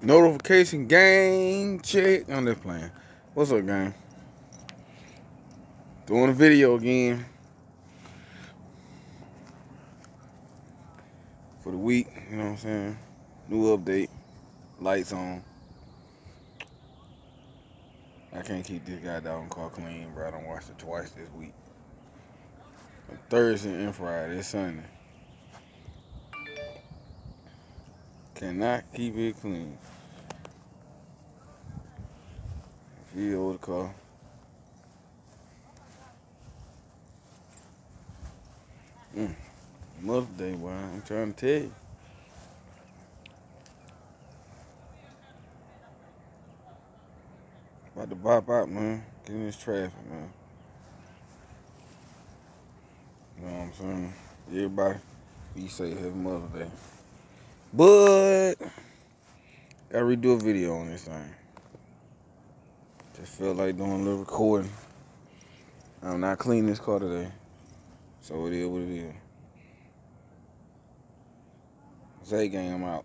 Notification gang check. I'm just playing. What's up, gang? Doing a video again. For the week, you know what I'm saying? New update. Lights on. I can't keep this guy down car clean, bro. I don't wash it twice this week. Thursday and Friday. It's Sunday. Cannot keep it clean. Feel the car. Mm. Mother Day, boy. I'm trying to tell you. About to bop out, man. Get in this traffic, man. You know what I'm saying? Everybody be safe. Happy Mother's Day. But, gotta redo a video on this thing. Just felt like doing a little recording. I'm not cleaning this car today. So it is what it is. Zay gang, I'm out.